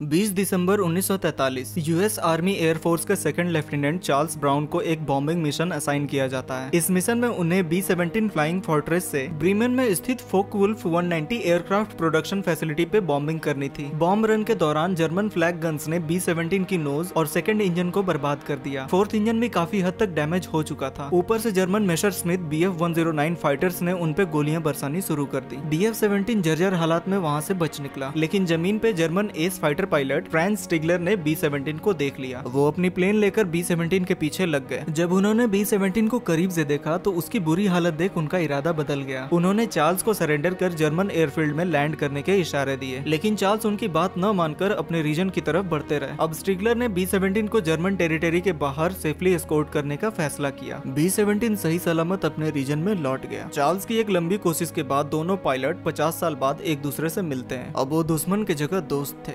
20 दिसंबर 1943 US army air force के second lieutenant Charles Brown को एक बॉम्बिंग मिशन असाइन किया जाता है। इस मिशन में उन्हें बी सेवेंटीन फ्लाइंग फोर्ट्रेस से ब्रीमेन में स्थित Focke Wulf 190 aircraft production facility पे बॉम्बिंग करनी थी। बॉम्ब रन के दौरान जर्मन फ्लैग गन्स ने बी सेवेंटीन की नोज़ और सेकंड इंजन को बर्बाद कर दिया। फोर्थ इंजन भी काफ़ी हद तक डैमेज हो चुका था। ऊपर से German Messerschmitt B F fighters ने उन पे गोलियाँ बरसानी शुरू कर दी। डी एफ़ सेवेंटीन जर्जर हालात में वहाँ से बच निकला, लेकिन ज़मीन पे German ace fighter pilot Franz Stigler ने बी सेवनटीन को देख लिया। वो अपनी प्लेन लेकर बी सेवनटीन के पीछे लग गए। जब उन्होंने बी सेवनटीन को करीब से देखा तो उसकी बुरी हालत देख उनका इरादा बदल गया। उन्होंने चार्ल्स को सरेंडर कर जर्मन एयरफील्ड में लैंड करने के इशारे दिए। लेकिन चार्ल्स उनकी बात न मानकर अपने रीजन की तरफ़ बढ़ते रहे। अब स्टिगलर ने बी सेवनटीन को जर्मन टेरिटरी के बाहर सेफली स्कोर्ट करने का फैसला किया। बी सेवनटीन सही सलामत अपने रीजन में लौट गया। चार्ल्स की एक लंबी कोशिश के बाद दोनों पायलट पचास साल बाद एक दूसरे से मिलते हैं। अब वो दुश्मन की जगह दोस्त थे।